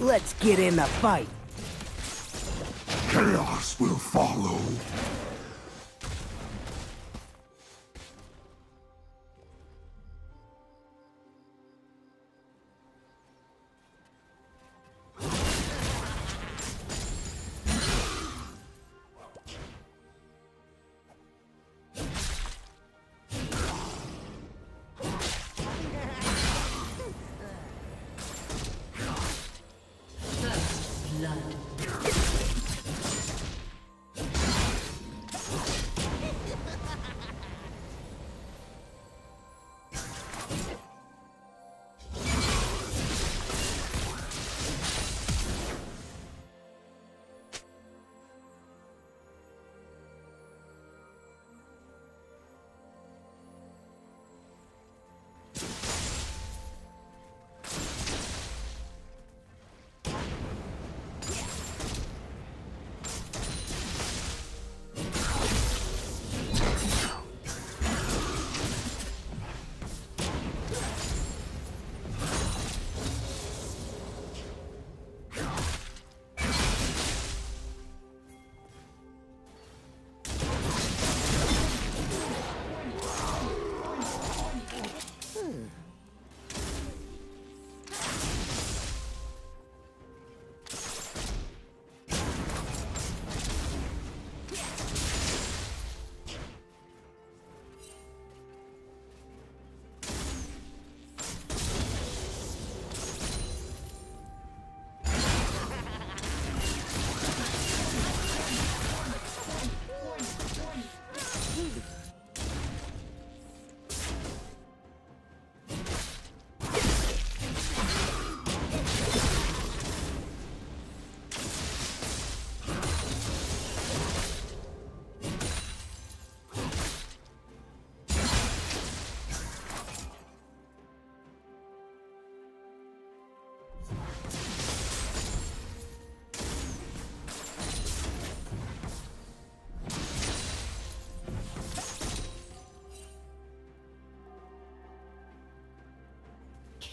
Let's get in the fight. Chaos will follow. Yeah.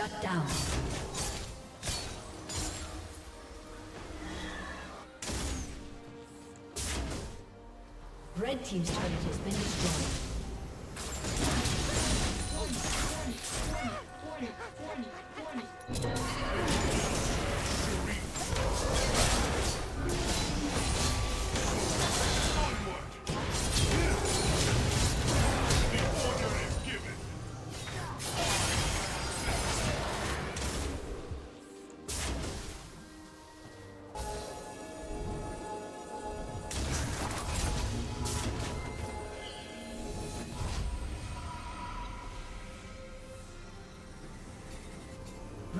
Shut down. Red Team's turret